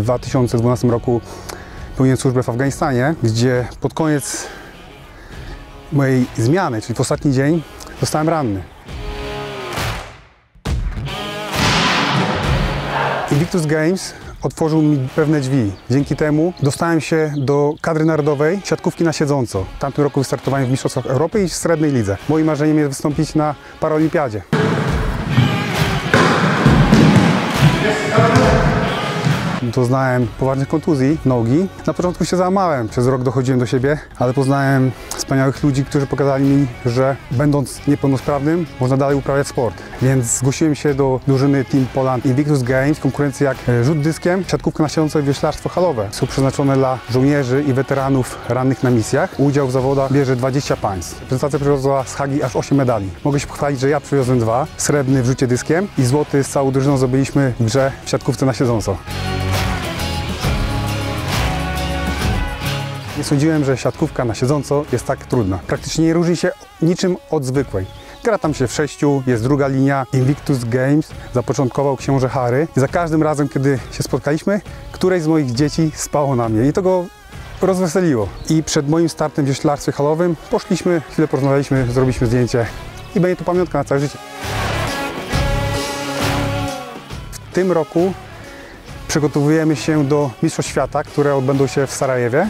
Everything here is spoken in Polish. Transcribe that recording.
W 2012 roku pełniłem służbę w Afganistanie, gdzie pod koniec mojej zmiany, czyli w ostatni dzień, zostałem ranny. Invictus Games otworzył mi pewne drzwi. Dzięki temu dostałem się do kadry narodowej siatkówki na siedząco. W tamtym roku wystartowałem w Mistrzostwach Europy i w Srebrnej Lidze. Moim marzeniem jest wystąpić na Paralimpiadzie. Doznałem poważnych kontuzji nogi. Na początku się załamałem, przez rok dochodziłem do siebie, ale poznałem wspaniałych ludzi, którzy pokazali mi, że będąc niepełnosprawnym, można dalej uprawiać sport. Więc zgłosiłem się do drużyny Team Poland Invictus Games, konkurencji jak e, rzut dyskiem, siatkówka na siedząco i wioślarstwo halowe. Są przeznaczone dla żołnierzy i weteranów rannych na misjach. Udział w zawodach bierze 20 państw. Prezentacja przywiozła z Hagi aż 8 medali. Mogę się pochwalić, że ja przywiozłem dwa. Srebrny w rzucie dyskiem i złoty z całą drużyną zdobyliśmy grze w siatkówce na siedząco. Nie sądziłem, że siatkówka na siedząco jest tak trudna. Praktycznie nie różni się niczym od zwykłej. Gra tam się w sześciu, jest druga linia. Invictus Games zapoczątkował książę Harry. I za każdym razem, kiedy się spotkaliśmy, któreś z moich dzieci spało na mnie i to go rozweseliło. I przed moim startem w wioślarstwie halowym poszliśmy, chwilę porozmawialiśmy, zrobiliśmy zdjęcie i będzie to pamiątka na całe życie. W tym roku przygotowujemy się do Mistrzostw Świata, które odbędą się w Sarajewie.